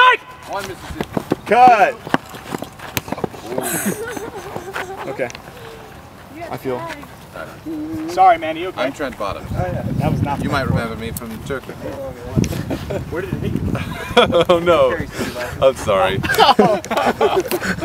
Hike! One Mississippi. Cut! okay. I feel. Sorry, man. You okay? I'm Trent Bottom. Oh, that was not. You might remember me from Turkey. Where did it hit? oh no. I'm sorry.